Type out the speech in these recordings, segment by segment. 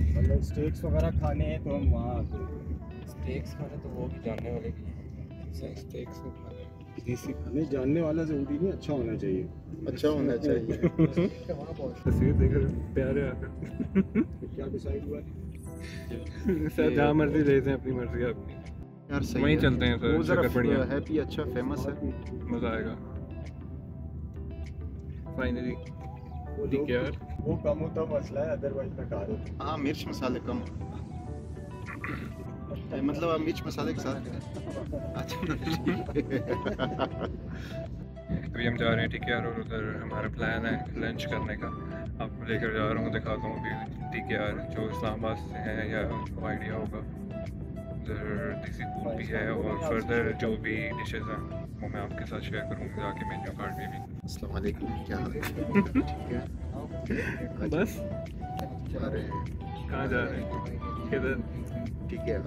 مطلب اسٹیکس وغیرہ کھانے ہیں تو ہم وہاں آتے اسٹیکس کھانے تو وہ بھی جاننے والے بھی ہیں۔ اسٹیکس کو کھانے ہمیں جاننے والا ضروری نہیں اچھا ہونا چاہیے۔ اچھا ہونا چاہیے۔ تصویر دیکھ رہے پیارے آ کر کیا ڈیسائیڈ ہوا؟ سر جہاں مرضی لے دیں اپنی مرضی آپ۔ کی یار صحیح وہیں۔ چلتے ہیں سر ذرا بڑھیا۔ ہے بھی اچھا فیمس ہے۔ مزہ آئے گا۔ فائنلی ٹھیک ہے یار۔ وہ کم ہوتا مسئلہ ہے ادر وائز میں کھا رہا ہاں مرچ مسالے کم۔ مطلب آپ مرچ مسالے کے ساتھ اچھا۔ ابھی ہم جا رہے ہیں ٹھیک ہے اور ادھر ہمارا پلان ہے لنچ کرنے کا۔ آپ کو لے کر جا رہا ہوں دکھاتا ہوں ابھی۔ ٹھیک ہے یار جو اسلام آباد سے ہیں یا جو آئیڈیا ہوگا۔ ادھر دیسی فوڈ بھی ہے اور فردر جو بھی ڈشز ہیں وہ میں آپ کے ساتھ شیئر کروں گا جا کے مینیو کارڈ میں بھی۔ السلام علیکم کیا حال؟ ہے ٹھیک ہے؟ بس۔ جا رہے ہیں۔ کہاں جا رہے ہیں؟ کدھر؟ ٹھیک ہے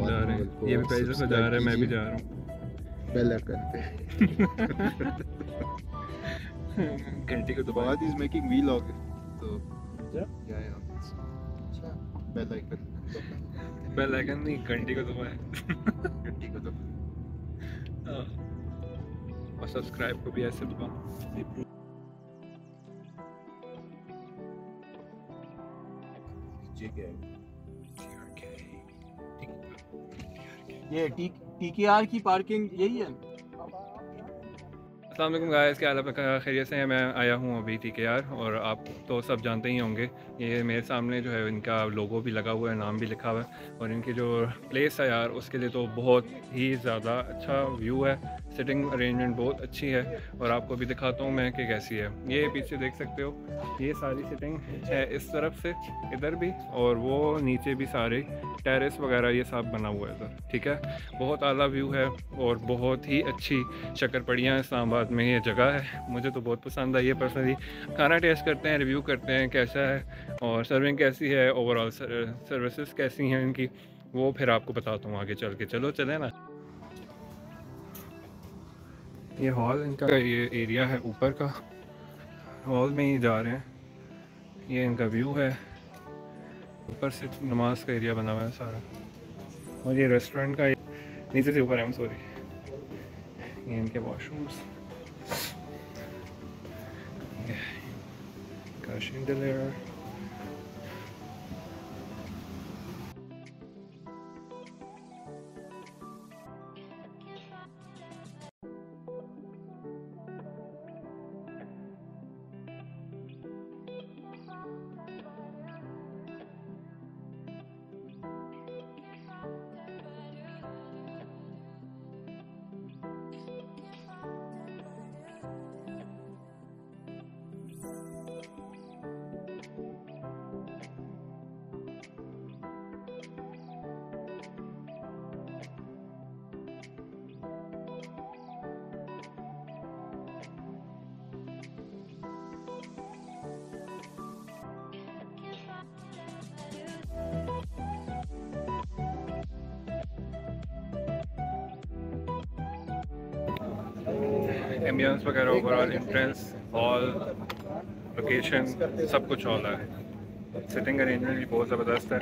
جا رہے ہیں۔ یہ بھی جا رہا ہے میں بھی جا رہا ہوں۔ بیل کرتے گھنٹی کو دبا بعد از میکنگ وی لاگ تو بیل آئکن بیل آئکن نہیں گھنٹی کو دبائے گھنٹی کو تو اور سبسکرائب کو بھی ایسے دباؤ یہ ٹی کے آر کی پارکنگ یہی ہے السلام علیکم گائز کیا ہے خیریت سے ہیں میں آیا ہوں ابھی ٹھیک ہے یار اور آپ تو سب جانتے ہی ہوں گے یہ میرے سامنے جو ہے ان کا لوگو بھی لگا ہوا ہے نام بھی لکھا ہوا ہے اور ان کی جو پلیس ہے یار اس کے لیے تو بہت ہی زیادہ اچھا ویو ہے سٹنگ ارینجمنٹ بہت اچھی ہے اور آپ کو بھی دکھاتا ہوں میں کہ کیسی ہے یہ پیچھے دیکھ سکتے ہو یہ ساری سٹنگ ہے اس طرف سے ادھر بھی اور وہ نیچے بھی سارے ٹیرس وغیرہ یہ سب بنا ہوا ہے ادھر ٹھیک ہے بہت اعلیٰ ویو ہے اور بہت ہی اچھی شکر پڑیاں اسلام آباد میں یہ جگہ ہے مجھے تو بہت پسند آئی ہے پرسنلی کھانا ٹیسٹ کرتے ہیں ریویو کرتے ہیں کیسا ہے اور سرونگ کیسی ہے اوور آل سروسز کیسی ہیں ان کی وہ پھر آپ کو بتاتا ہوں آگے چل کے چلو چلیں نا یہ ہال ان کا یہ ایریا ہے اوپر کا۔ ہال میں ہی جا رہے ہیں۔ یہ ان کا ویو ہے۔ اوپر سے نماز کا ایریا بنا ہوا ہے سارا۔ اور یہ ریسٹورینٹ کا نیچے سے اوپر ہے سوری یہ ان کے واش رومس شینڈلر ایمبینس وغیرہ overall entrance hall location سب کچھ آل ہے سٹنگ ارینجمنٹ بھی بہت زبردست ہے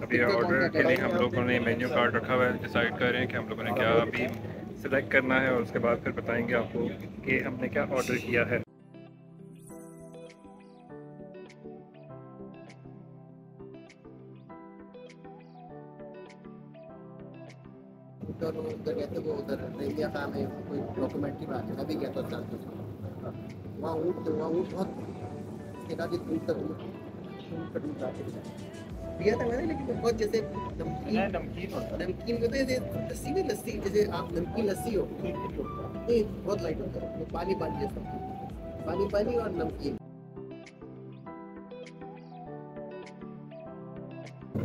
ابھی آرڈر کے لیے ہم لوگوں نے مینیو کارڈ رکھا ہوا ہے ڈیسائڈ کر رہے ہیں کہ ہم لوگوں نے کیا ابھی سلیکٹ کرنا ہے اور اس کے بعد پھر بتائیں گے آپ کو کہ ہم نے کیا آرڈر کیا ہے ادھر ادھر کہتے وہ ادھر ریلیا فارم ہے کوئی ڈاکومنٹری بات ہے ابھی کہتا تھا وہاں اونٹ وہاں اونٹ بہت دیکھا کہ دور تک اونٹ دیا تھا میں نے لیکن بہت جیسے نمکین ہیں جیسے لسی میں لسی جیسے آپ نمکین لسی ہو نہیں بہت لائٹ ہوتا ہے پانی پانی جیسا پانی پانی اور نمکین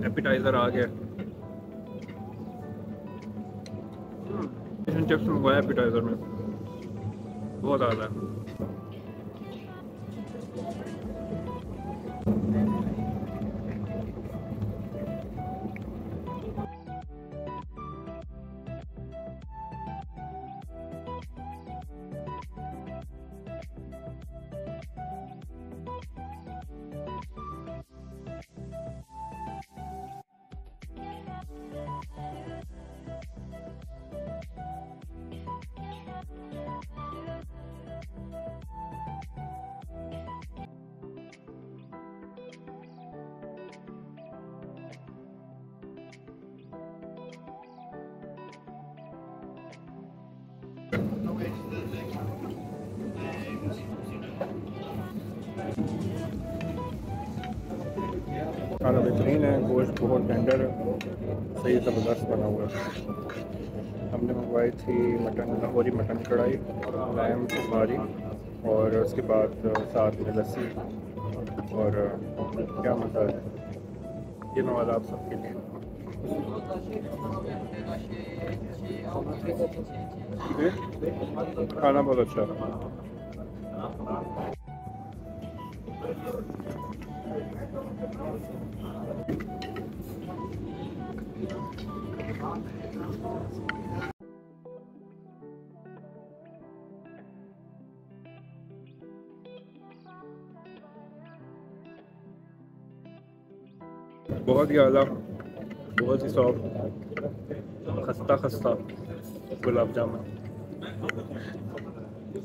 ایپیٹائزر آ گیا چپس منگوایا پیٹائزر میں بہت زیادہ کھانا بہترین ہے، گوشت بہت ٹینڈر ہے صحیح زبردست بنا ہوا ہے۔ ہم نے منگوائی تھی مٹن، لاہوری مٹن کڑھائی لیم باری، اور اس کے بعد ساتھ میں لسی، اور کیا مزہ ہے۔ یہ مواد آپ سب کے لیے۔ کھانا بہت اچھا ہے بہت ہی سافٹ خستہ خستہ. گلاب جامن.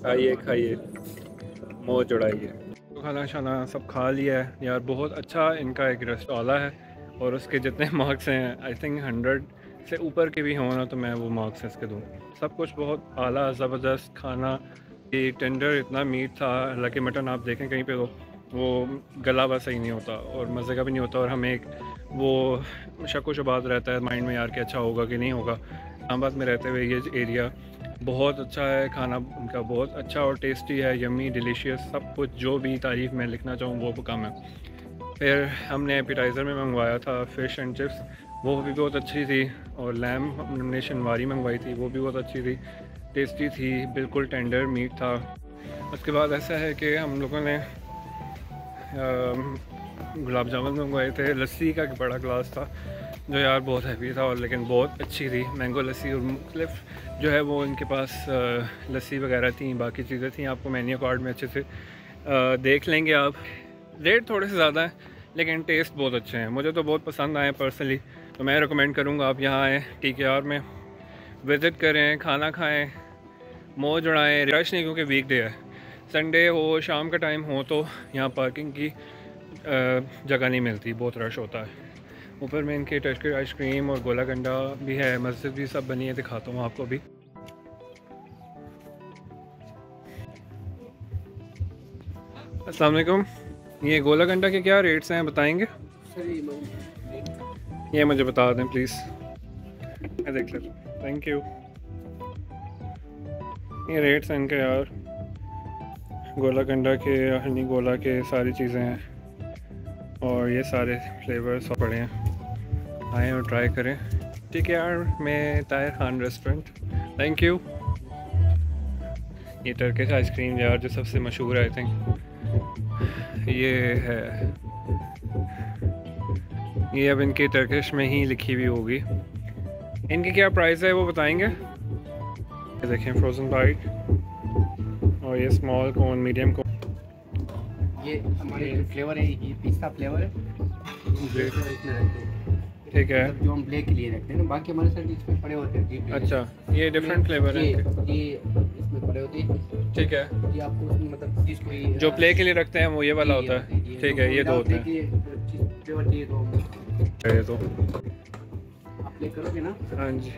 آئیے کھائیے. موہ چڑھائیے کھانا شانا سب کھا لیا ہے. یار بہت اچھا ان کا ایک ریسٹ ہے اور اس کے جتنے مارکس ہیں آئی تھنک ہنڈریڈ سے اوپر کے بھی ہوں نا تو میں وہ مارکس اس کے دوں. سب کچھ بہت اعلیٰ، زبردست کھانا. ایک ٹینڈر اتنا میٹ تھا. حالانکہ مٹن آپ دیکھیں کہیں پہ تو وہ گلا ہوا صحیح نہیں ہوتا اور مزے کا بھی نہیں ہوتا اور ہمیں ایک وہ شک و شبات رہتا ہے مائنڈ میں یار کہ اچھا ہوگا کہ نہیں ہوگا۔ اسلام آباد میں رہتے ہوئے یہ ایریا بہت اچھا ہے، کھانا ان کا بہت اچھا اور ٹیسٹی ہے یمی ڈیلیشیس سب کچھ جو بھی تعریف میں لکھنا چاہوں وہ کم ہے۔ پھر ہم نے ایپیٹائزر میں منگوایا تھا فش اینڈ چپس وہ بھی بہت اچھی تھی اور لیم ہم نے شنواری منگوائی تھی، وہ بھی بہت اچھی تھی۔ ٹیسٹی تھی، بالکل ٹینڈر میٹ تھا۔ اس کے بعد ایسا ہے کہ ہم لوگوں نے گلاب جامن منگوائے تھے لسی کا ایک بڑا گلاس تھا جو یار بہت ہیوی تھا اور لیکن بہت اچھی تھی مینگو لسی اور مختلف جو ہے وہ ان کے پاس لسی وغیرہ تھیں باقی چیزیں تھیں آپ کو مینیو کارڈ میں اچھے سے دیکھ لیں گے آپ ریٹ تھوڑے سے زیادہ ہیں لیکن ٹیسٹ بہت اچھے ہیں مجھے تو بہت پسند آئے پرسنلی تو میں ریکمینڈ کروں گا آپ یہاں آئیں ٹی کے آر میں وزٹ کریں کھانا کھائیں موج اڑائیں رش نہیں کیونکہ ویک ڈے ہے سنڈے ہو شام کا ٹائم ہو تو یہاں پارکنگ کی جگہ نہیں ملتی بہت رش ہوتا ہے۔ اوپر میں ان کے ٹچکر آئس کریم اور گولا گنڈا بھی ہے مسجد بھی سب بنی ہے دکھاتا ہوں آپ کو بھی۔ السلام علیکم۔ یہ گولا گنڈا کے کیا ریٹس ہیں بتائیں گے؟ یہ مجھے بتا دیں پلیز دیکھ لیتا ہوں۔ تھینک یو یہ ریٹس ہیں ان کے یار۔ گولا کنڈا کے ہنی گولا کے ساری چیزیں ہیں۔ اور یہ سارے فلیورس پڑے ہیں۔ آئیں اور ٹرائی کریں۔ ٹھیک ہے یار، میں Tahir Khan restaurant thank you یہ ٹرکش آئس کریم یار جو سب سے مشہور ہے آئی تھنک یہ ہے۔ یہ اب ان کی ٹرکش میں ہی لکھی ہوئی ہوگی۔ ان کی کیا پرائز ہے وہ بتائیں گے؟ دیکھیں فروزن بائٹ اور یہ اسمال کون میڈیم کون یہ ہمارے فلیور ہے یہ پستا فلیور ہے ٹھیک ہے جو ہم بلیک کے لیے رکھتے ہیں نا باقی ہمارے ساتھ اس میں پڑے ہوتے ہیں اچھا یہ ڈفرینٹ فلیور ہے یہ اس میں پڑے ہوتے ہیں ٹھیک ہے یہ آپ کو مطلب جس کو یہ- جو پلے کے لیے رکھتے ہیں وہ یہ والا ہوتا ہے ٹھیک ہے یہ دو ہوتے ہیں یہ تو آپ پلے کرو گے نا ہاں جی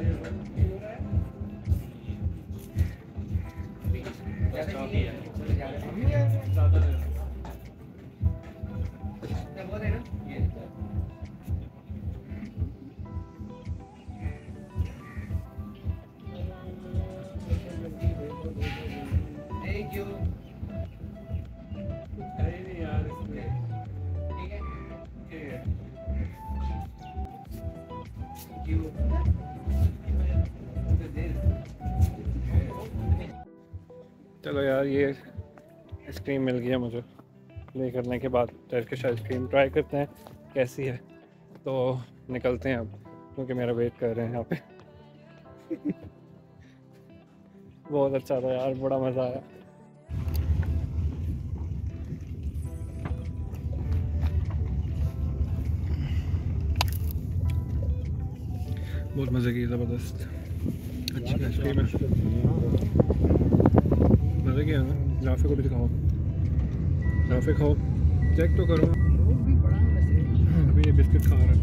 تھینک چلو یار، یہ آئس کریم مل گیا مجھے۔ پلے کرنے کے بعد ٹرکش آئس کریم ٹرائی کرتے ہیں، کیسی ہے؟ تو نکلتے ہیں اب، کیونکہ میرا ویٹ کر رہے ہیں یہاں پہ۔ بہت اچھا تھا یار، بڑا مزہ آیا۔ بہت مزے کی، زبردست۔ اچھی آئس کریم ہے۔ رہ گیا جافے کو بھی دکھاؤ۔ جافے کھاؤ۔ چیک تو کرو۔ ابھی یہ بسکٹ کھا رہا ہے۔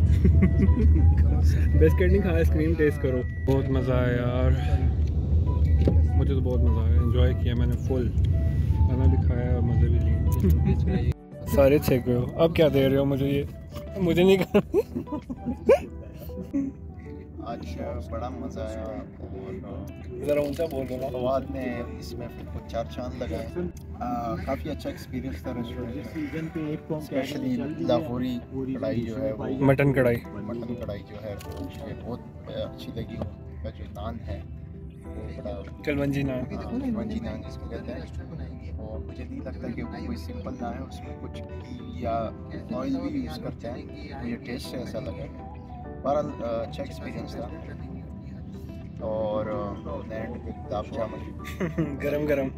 بسکٹ نہیں کھایا کریم ٹیسٹ کرو۔ بہت مزہ آیا یار۔ مجھے تو بہت مزہ آیا۔ انجوائے کیا میں نے فل کھانا بھی کھایا اور مزے بھی لیے۔ سارے چیک گئے اب کیا دے رہے ہو مجھے یہ؟ مجھے نہیں کھانا آج بڑا مزہ آیا اور فواد نے اس میں کچھ چار چاند لگائے۔ کافی اچھا ایکسپیرینس تھا ریسٹورینٹ اسپیشلی لاہوری کڑھائی جو ہے مٹن کڑھائی۔ مٹن کڑھائی جو ہے مجھے بہت اچھی لگی۔ کا جو نان ہے کلونجی نان۔ کلونجی نان جس کو کہتے ہیں۔ اور مجھے نہیں لگتا کہ وہ کوئی سمپل نہ ہے اس میں کچھ یا آئل بھی یوز کرتے ہیں۔ مجھے ٹیسٹ ایسا لگا۔ بہرحال اچھا ایکسپیرینس تھا اور گرم گرم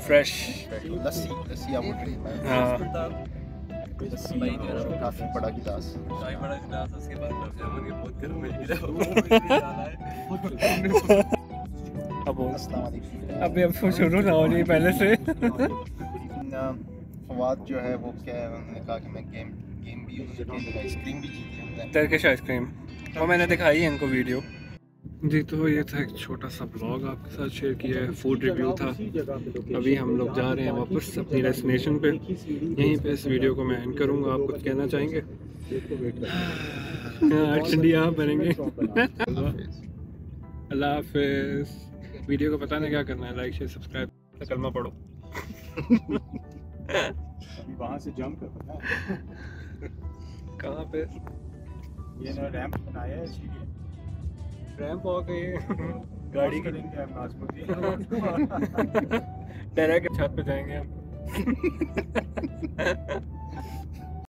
فریش لسی لسی آپ کافی بڑا گلاس اب ابھی اب شروع نہ ہو جائے پہلے سے فواد جو ہے وہ کیا ہے انہوں نے کہا کہ میں گیم گیم آئس کریم بھی میں نے دکھائی ہے ان کو ویڈیو۔ جی تو یہ تھا ایک چھوٹا سا بلاگ آپ کے ساتھ شیئر کیا ہے فوڈ ریویو تھا۔ ابھی ہم لوگ جا رہے ہیں واپس اپنی ڈیسٹینیشن پہ۔ یہیں پہ اس ویڈیو کو میں اینڈ کروں گا۔ آپ کچھ کہنا چاہیں گے؟ ہاں، ٹھنڈی آپ بنیں گے۔ اللہ حافظ۔ ویڈیو کو پتہ نہیں کیا کرنا ہے۔ لائک شیئر سبسکرائب کلمہ پڑھو۔ وہاں سے جم کر کہاں پہ؟ یہ نا ریمپ بنایا ہے اسی لیے۔ ریمپ ہو گئی گاڑی کریں گے ہم ناز ڈائریکٹ جی۔ چھت پہ جائیں گے ہم۔